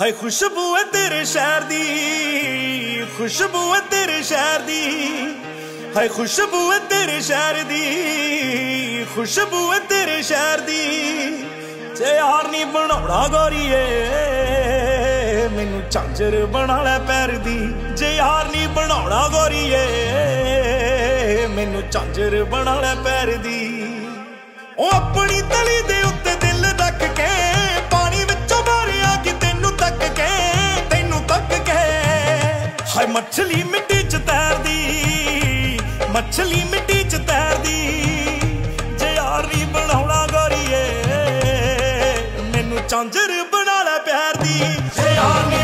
ਹਾਏ ਖੁਸ਼ਬੂ ਹੈ ਤੇਰੇ ਸ਼ਹਿਰ ਦੀ, ਖੁਸ਼ਬੂ ਹੈ ਤੇਰੇ ਸ਼ਹਿਰ ਦੀ, ਹਾਏ ਖੁਸ਼ਬੂ ਹੈ ਤੇਰੇ ਸ਼ਹਿਰ ਦੀ, ਖੁਸ਼ਬੂ ਹੈ ਤੇਰੇ ਸ਼ਹਿਰ ਦੀ। ਜੇ ਯਾਰ ਨਹੀਂ ਬਣਾਉਣਾ ਗੋਰੀਏ, ਮੈਨੂੰ ਝਾਂਜਰ ਬਣਾ ਲੈ ਪੈਰ ਦੀ। ਜੇ ਯਾਰ ਨਹੀਂ ਬਣਾਉਣਾ ਗੋਰੀਏ, ਮੈਨੂੰ ਝਾਂਜਰ ਬਣਾ ਲੈ ਪੈਰ ਦੀ। ਉਹ ਆਪਣੀ ਤਲੀ ਹਾਏ, ਮੱਛਲੀ ਮਿੱਟੀ ਚ ਤੈਰਦੀ, ਮੱਛਲੀ ਮਿੱਟੀ ਚ ਤੈਰਦੀ। ਜੇ ਯਾਰੀ ਬਣਾਉਣਾ ਗੋਰੀਏ, ਮੈਨੂੰ ਚਾਂਜਰ ਬਣਾ ਲੈ ਪਿਆਰ ਦੀ। ਜੇ ਯਾਰੀ